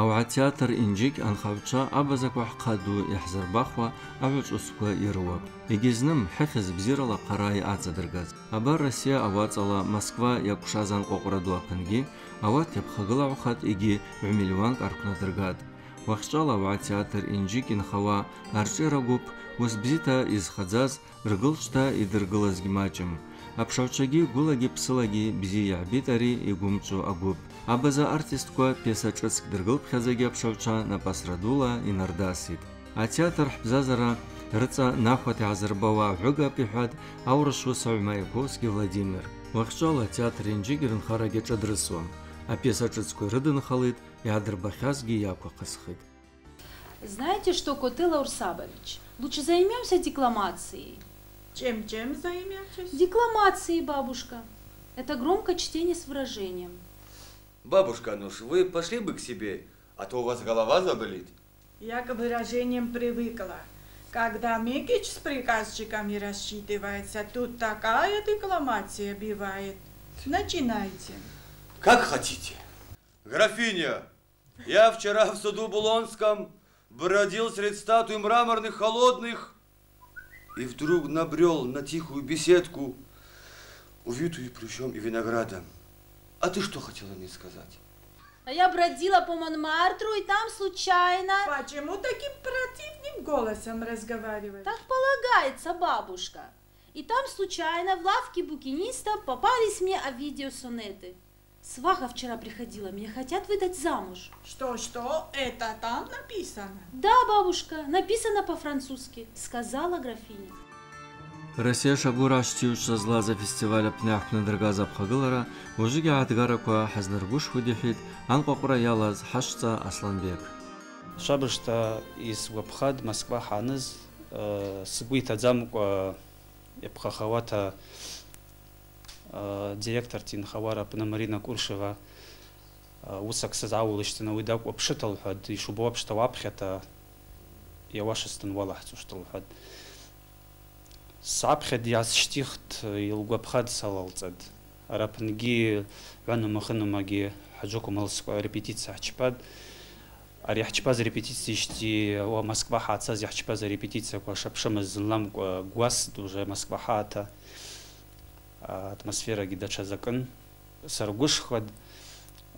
ауаа театр инжик ваққаду абазақәа ҳхъа ду иаҳзырбахуа аҳәаҿусқәа ирыуап егьизным ҳыхьыз бзиарала ҟара иаҵадыргаз абар россиа ауаҵала москва иакәшаз анҟәаҟәра ду аԥынгьы ауат иаԥхагылаҩхат егьи ҩ-миллионк арҟәнадыргат уахьчӏвала ауагӏа театр инджик инхауа аршӏира гвып уыс бзита йызхадзаз ргылчӏвта йдыргылазгьи мачӏым. Апшавчаги гулаги псылаги бизи ябитари игумчу агуб. Абаза артистква пьеса чыцк дыргыл пхязаги апшавча на пасрадула и нардасит. А театр хбзазара рыца нахвати азырбава гуга пихад аурышу Маяковский Владимир. Вахчала театр инжигерн хараге чадрысуам. А пьеса чыцкой рыдын халыт и адырбахязги яква касхыт. Знаете что, Котыла Урсабович, лучше займемся декламацией. Чем-чем займетесь? Декламацией, бабушка. Это громко чтение с выражением. Бабушка Ануш, вы пошли бы к себе, а то у вас голова заболит. Я к выражениям привыкла. Когда Микич с приказчиками рассчитывается, тут такая декламация бивает. Начинайте. Как хотите. Графиня, я вчера в саду Булонском бродил среди статуй мраморных холодных, и вдруг набрел на тихую беседку, увитую плющом и виноградом. А ты что хотела мне сказать? А я бродила по Монмартру, и там случайно... Почему таким противным голосом разговариваешь? Так полагается, бабушка. И там случайно в лавке букиниста попались мне видеосонеты. Сваха вчера приходила, меня хотят выдать замуж. Что-что? Это там написано? Да, бабушка, написано по-французски, сказала графиня. Россия шагура аштиуч зла за фестиваля пнях пнедерга запхагылара, ужиги адгараква хазнаргуш худихит, анқоқура ялаз хашца Асланбек. Шабышта из Вабхад, Москва, Ханыз, сгуита дзамква, епхахавата, директор Тинхавара Панамарина Куршева усак сазаулыштина уйдак вапшитал хад и шубо вапшта вапхета я вашестан валахцуштал хад сапхед яс штихт илгвапхад салалцад арапнги вану махану маги хаджоку малсква репетиция хчпад ари хчпаз репетиции шти о Москва хаца зяхчпаз репетиция ква шапшамаз злам гвас уже Москва хата атмосфера гидача ги даҽазакын саргәышхад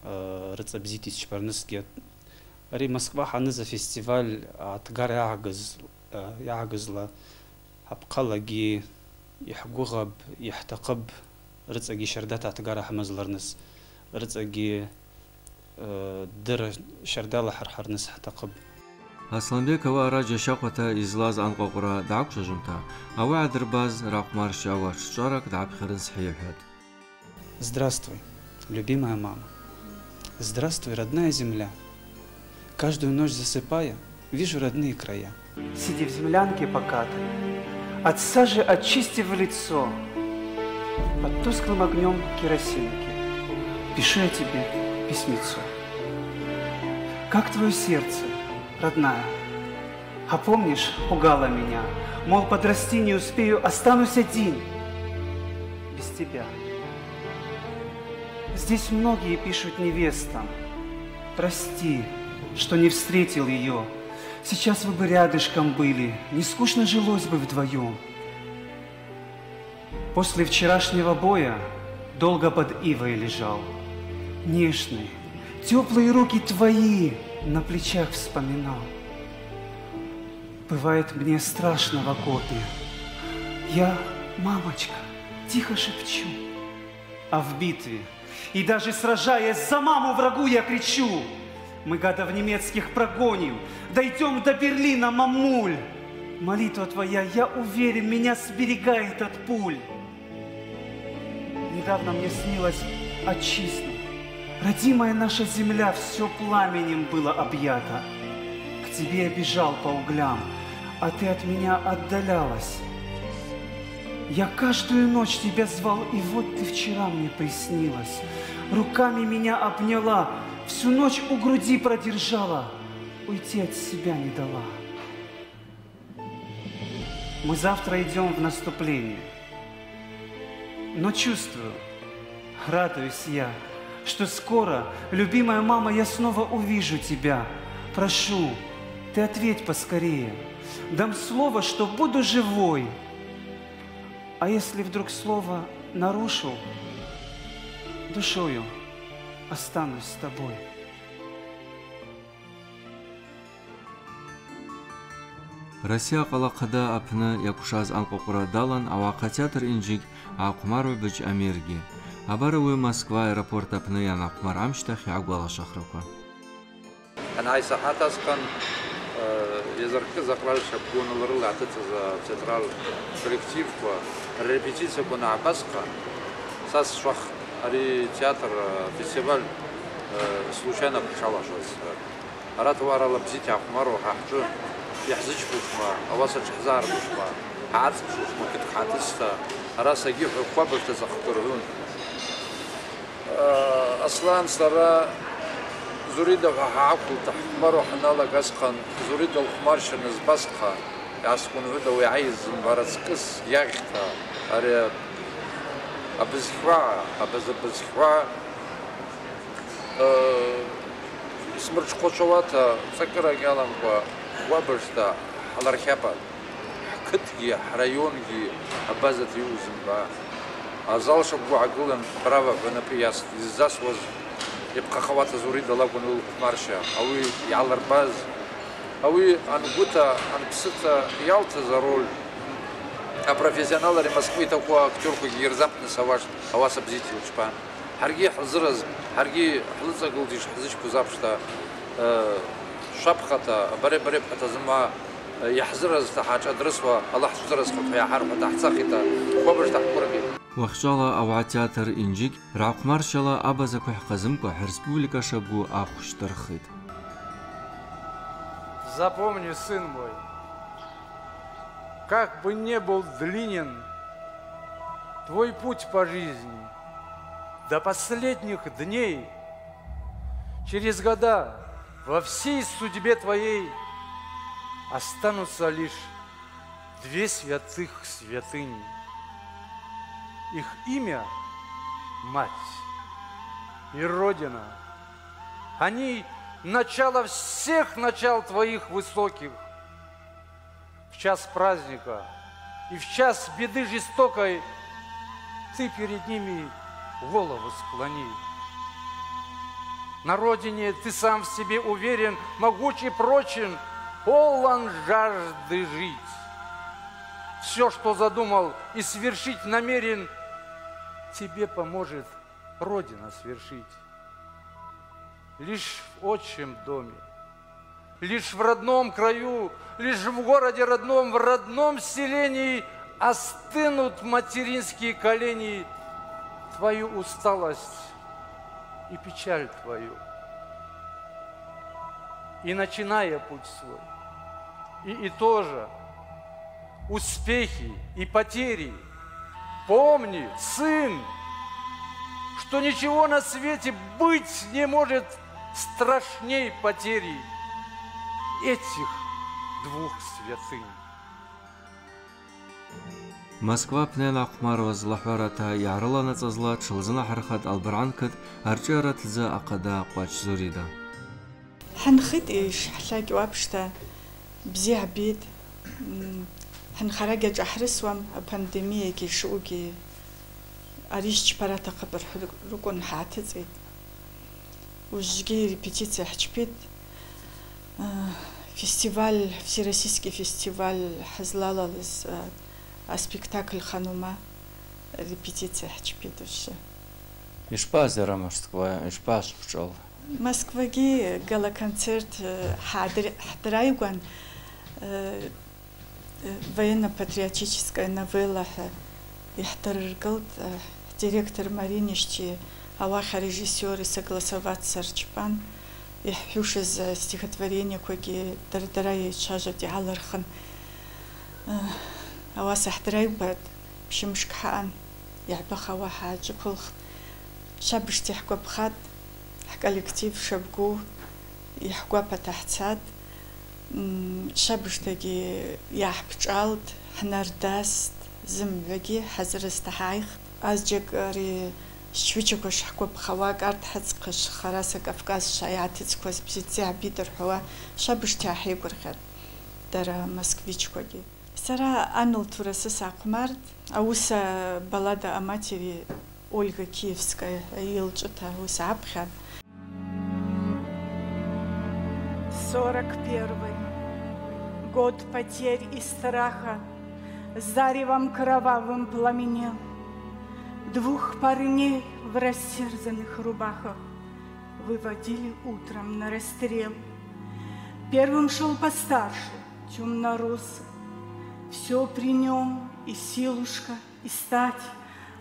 э, рыҵабзит исчпарнысгьы ари москва ханы за фестиваль э, аҭгар иаагыз э, иаагызла ҳапхъалагьи иҳгәыӷаб иҳҭахъыб рыцӏагьи щардата аҭгара ҳмызларныс рыцӏагьи дыр щардала ҳарҳарныс ҳҭахъыб Асланбек ава раджа шақвата излаз анқоқура дағқ жумта. Ава адырбаз рақмар шава шчарак дағбхирын схиюхат. Здравствуй, любимая мама. Здравствуй, родная земля. Каждую ночь засыпая, вижу родные края. Сиди в землянке покатой, от сажи очистив лицо, под тусклым огнем керосинки. Пишу я тебе письмецо. Как твое сердце, родная. А помнишь, пугала меня, мол, подрасти не успею, останусь один без тебя. Здесь многие пишут невестам, прости, что не встретил ее. Сейчас вы бы рядышком были, не скучно жилось бы вдвоем. После вчерашнего боя долго под ивой лежал. Нежные, теплые руки твои на плечах вспоминал. Бывает мне страшно в окопе. Я, мамочка, тихо шепчу. А в битве, и даже сражаясь за маму врагу, я кричу. Мы гадов немецких прогоним, дойдем до Берлина, мамуль. Молитва твоя, я уверен, меня сберегает от пуль. Недавно мне снилось отчизна. Родимая наша земля все пламенем была объята. К тебе я бежал по углям, а ты от меня отдалялась. Я каждую ночь тебя звал, и вот ты вчера мне приснилась. Руками меня обняла, всю ночь у груди продержала, уйти от себя не дала. Мы завтра идем в наступление, но чувствую, радуюсь я, что скоро, любимая мама, я снова увижу тебя. Прошу, ты ответь поскорее. Дам слово, что буду живой. А если вдруг слово нарушу, душою останусь с тобой. Россия қалақыда апны якушаз анқоқыра далан авақа театр инжик ақмар бич амирги. Абары уи Москва аэропорт апны ян ақмар амштах ягвала шахрапа. أنا هاي ساعات أسكن يزرك زقرال شبكون الرل عتت تترال коллектив ва репетиция кона абаска сас швах ари театр фестиваль случайно пришла шос арат вара лабзит ахмару хахжу يحزج بوشما أواسط حزار بوشما عاد بوشما كنت حاتستا راس أجيب قبل آه، أصلا سرا زريد عقل تحمر وحنالا قسقا زريد شنز نزبسقا يعسكن هدا ويعيز مبارس مبارسكس يغتا. أري أبز أبزخوا ابز أبز ابزخوا اسمرش آه، قوشواتا سكرا قالم وابرشتا حلر حكتجي حريونجي أبازت يوزن با. با أزال شبو عقلن برافا بنبياس زاس وز يبقى خوات زوري دلابون المارشا أوي يعلر باز أوي أن قوتا أن بستا يالتا زرول А профессионалари Москвы такой актерку гирзамтны саваш аваса бзити учпан. Харги хазыраз, харги хлыца гылдиш хазыч пузапшта شبخة بري بري بحتا زما يحزرز تحاج أدرسوا الله حزرز خط يا حرب تحت ساخيتا وبرش تحت كوربي وخشالا أو تياتر إنجيك راق مارشالا أبا زكوح قزمكو республика шабу ахуш тархит. Запомни, сын мой, как бы не был длинен твой путь по жизни, до последних дней, через года, во всей судьбе твоей останутся лишь две святых святыни. их имя – Мать и Родина. Они – начало всех начал твоих высоких. В час праздника и в час беды жестокой ты перед ними голову склони. На родине ты сам в себе уверен, могуч и прочен, полон жажды жить. Все, что задумал и свершить намерен, тебе поможет Родина свершить. Лишь в отчим доме, лишь в родном краю, лишь в городе родном, в родном селении остынут материнские колени, твою усталость и печаль твою. И начиная путь свой, и, и тоже успехи и потери, Помни, сын, что ничего на свете быть не может страшней потери этих двух святынь. Москва пнен ахмаруаз лахварата ярылана цазла чылзына хархат албранкат арчара тзы ақада қуач зурида. Ханхит иш хлаги вапшта бзи حنخرج أحرسوام بانديمية كي شوكي أريش برا قبر ركون حاتزي وجي репетиция حجبيت фестиваль, всероссийский фестиваль Хазлалалыз спектакль ханума репетиция хчпит вообще. Ишпазера Москва, ишпаш пчел. Москваги гала-концерт Хадрайгуан военно-патриотическая новелла э, Яхтар Иргалт, э, директор Маринишчи, Аллаха режиссеры согласовать Сарчпан, Ихюш из э, стихотворения Коги Дардарая Чажати Алархан, Аллах Сахтрайбад, Пшимшкхан, Яхбахава Хаджикулх, Шабштихквабхат, коллектив Шабгу, Яхгуапатахцат, патахцад шабштаги яхпчалт хнардаст зымваги хазрастахайх азжак ари шчучку шахкоп хавак арт хацкыш хараса кавказ шаятиц кос бзитя бидер хава шабыштя хейгурхат дара москвичкоги сара анул турасы сақмарт ауса балада о матери Ольга Киевская Илчата уса апхат 41 Год потерь и страха заревом кровавым пламенел Двух парней в растерзанных рубахах выводили утром на расстрел. Первым шел постарше, темноросый, все при нем и силушка, и стать,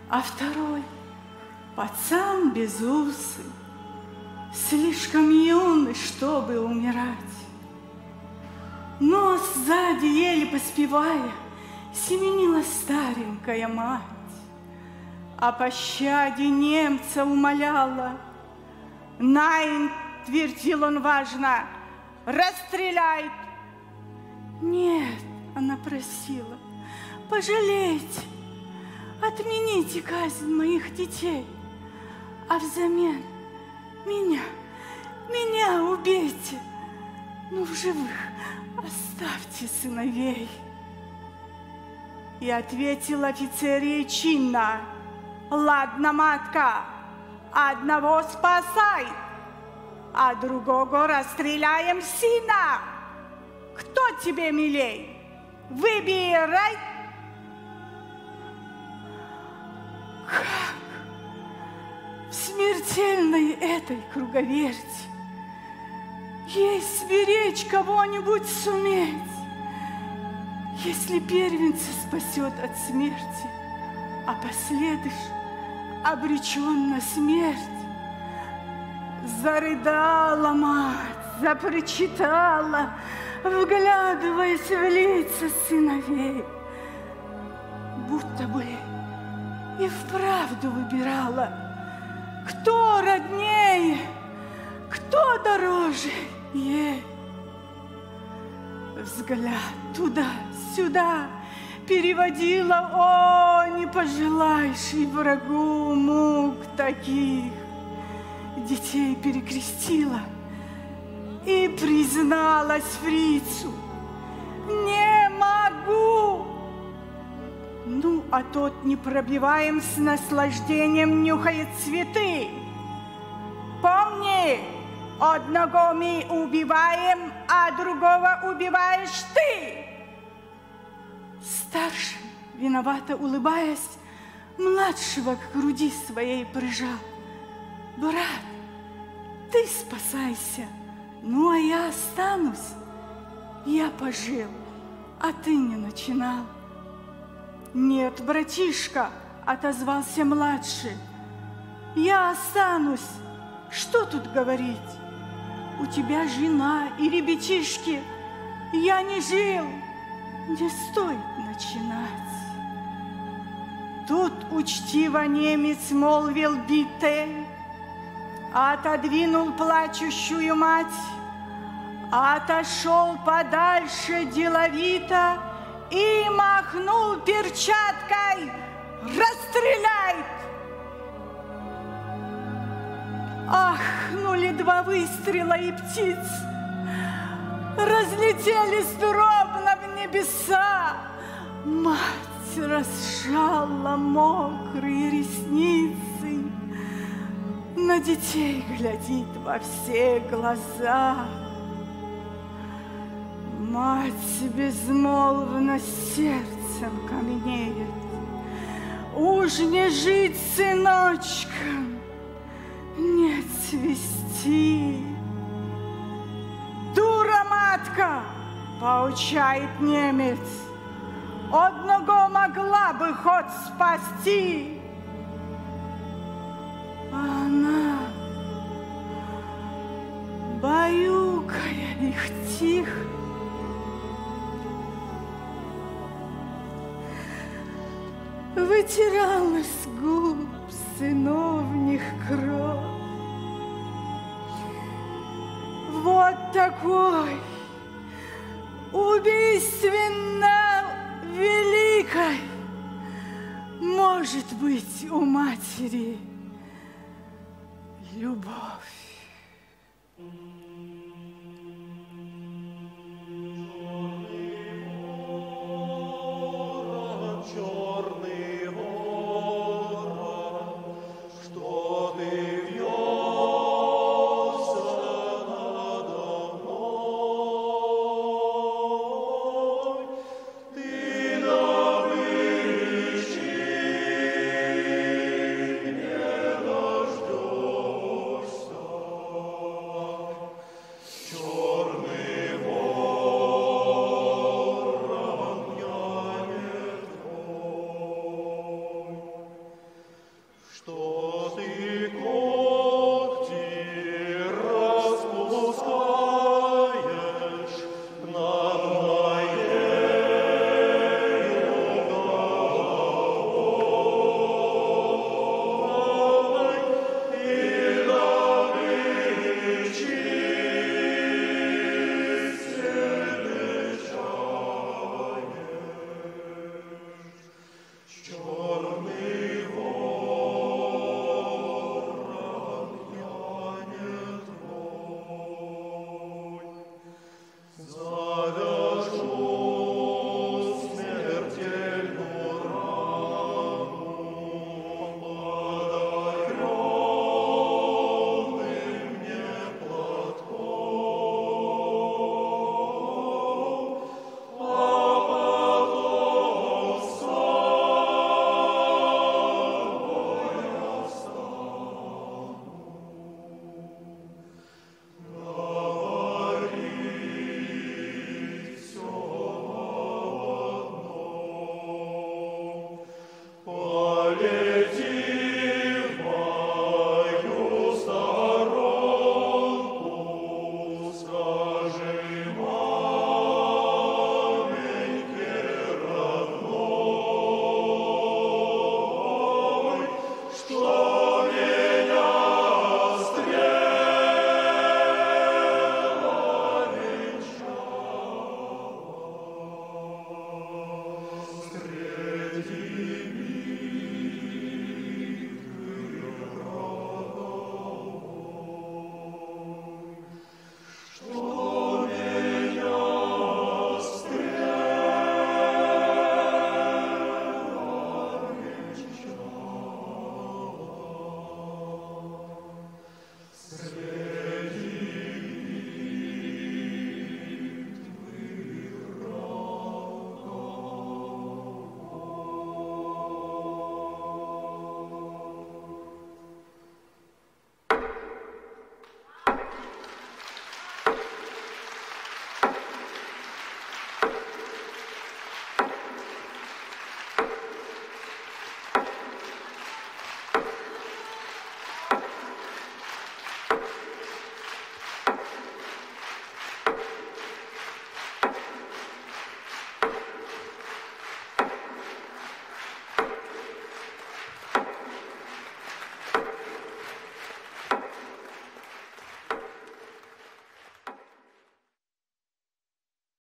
а второй — пацан безусый, слишком юный, чтобы умирать. Но сзади, еле поспевая, семенила старенькая мать о пощаде немца умоляла. Найн, твердил он важно, расстреляй. Нет, она просила, пожалейте, отмените казнь моих детей, а взамен меня, меня убейте, ну в живых оставьте сыновей. И ответил офицер чинно, Ладно, матка, одного спасай, а другого расстреляем сына. Кто тебе милей? Выбирай. Как в смертельной этой круговерти ей сберечь кого-нибудь суметь, если первенца спасет от смерти, а последуешь обречен на смерть. Зарыдала мать, запрочитала, вглядываясь в лица сыновей, будто бы и вправду выбирала, кто роднее, кто дороже ей. Взгляд туда-сюда, переводила, о, не пожелаешь и врагу мук таких. Детей перекрестила и призналась фрицу. Не могу! Ну, а тот не пробиваем с наслаждением нюхает цветы. Помни, одного мы убиваем, а другого убиваешь ты. Старший, виновато улыбаясь, младшего к груди своей прижал. Брат, ты спасайся, ну а я останусь. Я пожил, а ты не начинал. Нет, братишка, отозвался младший. Я останусь. Что тут говорить? Тебя жена и ребятишки. Я не жил, не стоит начинать. Тут учтиво немец молвил Битель, Отодвинул плачущую мать, Отошел подальше деловито И махнул перчаткой «Расстреляй!» Ахнули два выстрела и птиц, Разлетелись дробно в небеса, Мать разжала мокрые ресницы, На детей глядит во все глаза. Мать безмолвно сердцем каменеет, Уж не жить сыночкам, не цвести. Дура матка, поучает немец, Одного могла бы хоть спасти. А она, баюкая их тихо, вытирала с губ сыновних кровь. такой убийственно великой может быть у матери любовь.